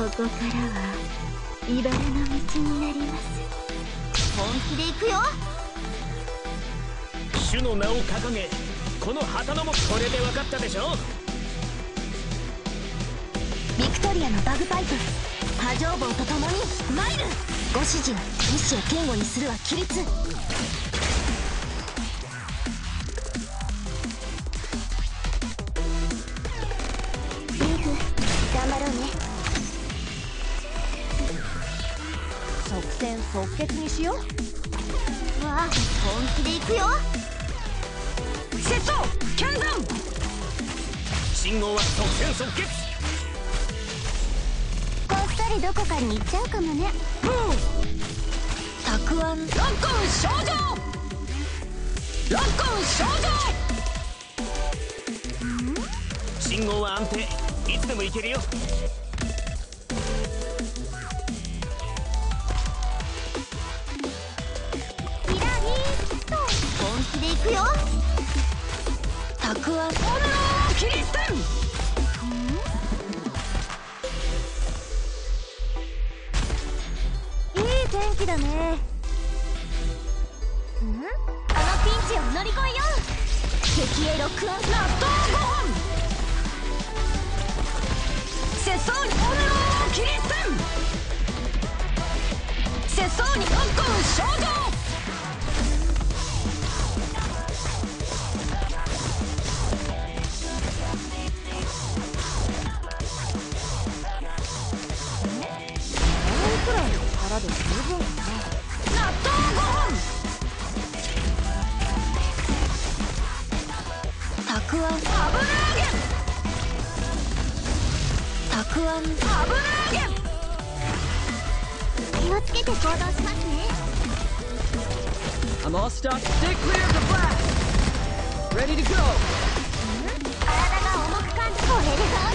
ここからは茨の道になります。本気で行くよ。主の名を掲げこの刀もこれで分かったでしょビクトリアのバグパイプ波状棒と共にマイルご指示を意志を堅固にするは規律即決にしよう。わあ本気で行くよ。セットキャンダン信号は即戦即決。こっそりどこかに行っちゃうかもね。たくあんロックオン少女。ロックオン少女。信号は安定。いつでも行けるよくよ。たくあんオルローキリステンいい天気だね。ん？あのピンチを乗り越えよう。敵へロックオン納豆5本節操にオルローキリステン節操にロックン少女たくあん油揚げたくあん油揚げ気をつけて行動しますね I'm all stocked. Stay clear of the blast. Ready to go. 体が重く感じこれで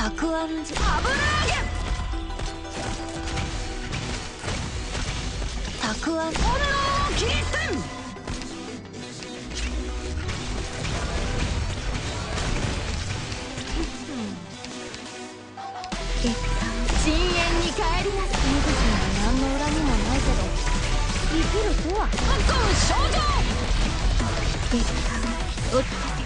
たくあんじ油揚げたくあん！オルローキリステン結果深淵に帰りなさいには何の恨みもないけど生きるとはロックオン少女結果をお聞か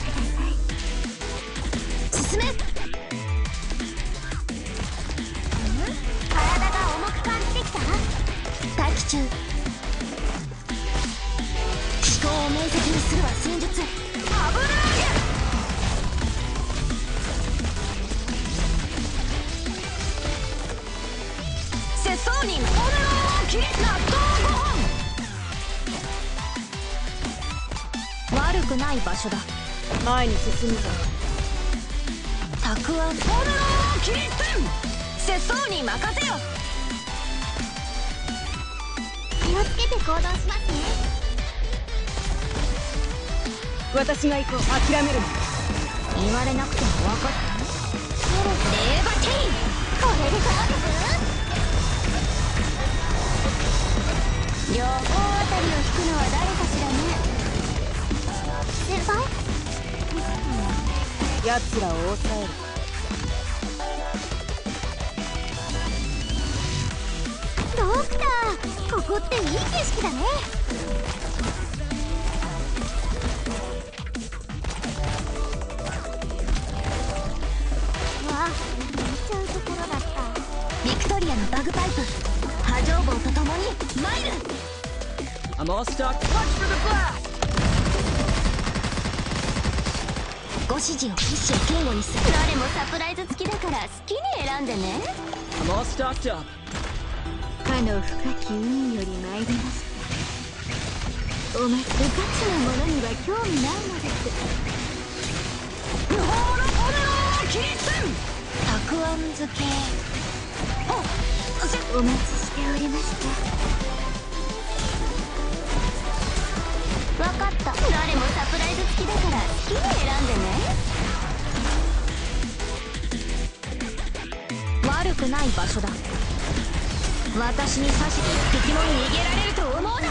くない場所だ。前に進むぞ。たくに任せよ！気をつけて行動しますね。私が行こう。諦めるな。言われなくても分かった。レーバテイン。これでそうです？両方あたりを引くのは誰奴らを抑える。ドクターここっていい景色だねわあ見ちゃうところだったビクトリアのバグパイプ波状棒と共にマイル I'm all stocked. Watch for the blast. ご指示を意志を堅固にする。誰もサプライズ付きだから好きに選んでね。I'm all stocked up. かの深き海より参りましたお待ちガチなものには興味ないのです。無法のオルローキリステンたくあん漬けお待ちしておりましたもサプライズ付きだから好きに選んでね。悪くない場所だ。私に刺し一匹も逃げられると思うな。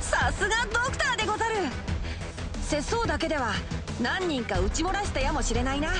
さすがドクターでござる。節操だけでは何人か撃ち漏らしたやもしれないな。